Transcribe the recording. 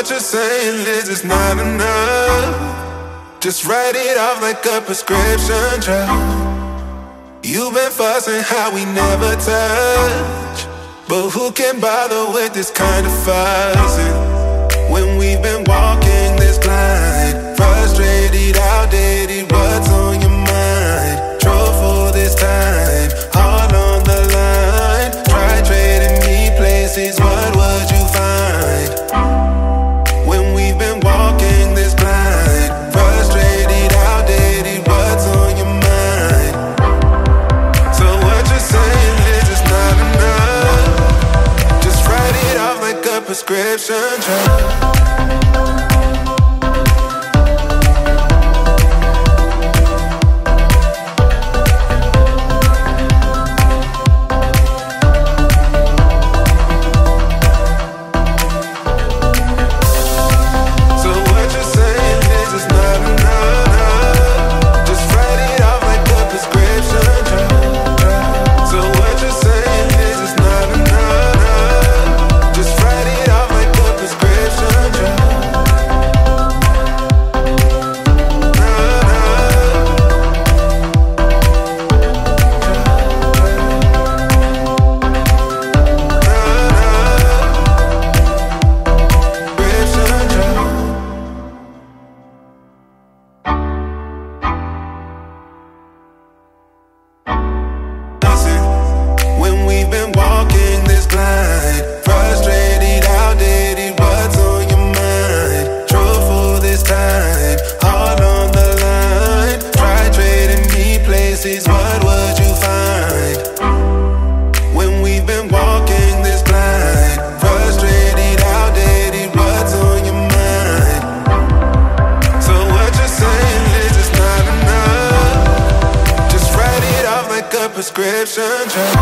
what you're saying is it's not enough. Just write it off like a prescription drug. You've been fussing how we never touch. But who can bother with this kind of fussing? When we've been walking this blind, frustrated, outdated, what's on your mind? Trouble this time, all on the line. Try trading me places, what would lips and drown.